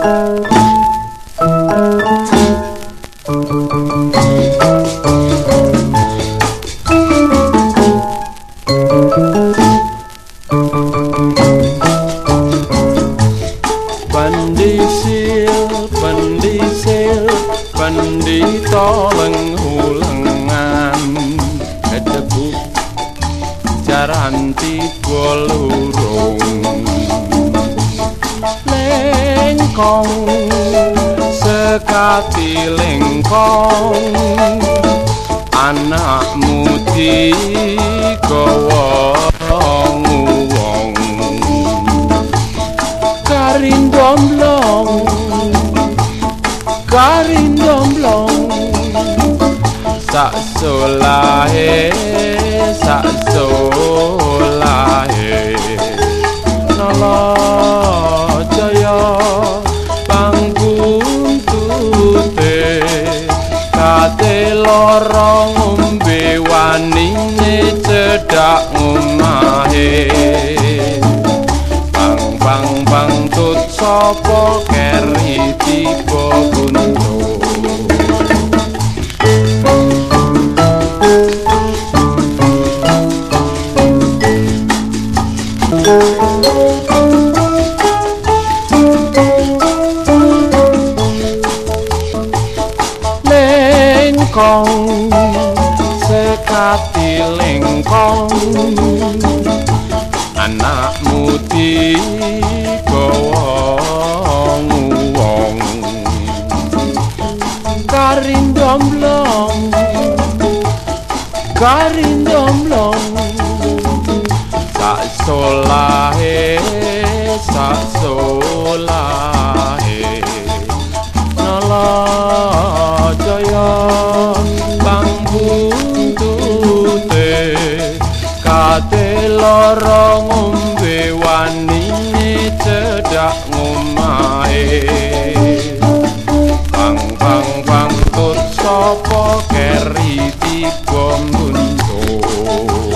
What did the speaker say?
pendisil pendisil pendito lenghulengan kedebu jaran tiga lurung lengkong sekati lengkong anakmu digowong wong karin domblong karin domblong sak solahe sak solahe lorong ngombe wanine cedak ngomahe. Bang bang tut sapa keri tiba lengkong sekati lengkong. Anakmu digawa wong. Karin domblong karin domblong sak solahe sak solahe buntute kate lara ngombe wanine cedak ngomahe. Bang bang bang tut sapa keri tiba muntuk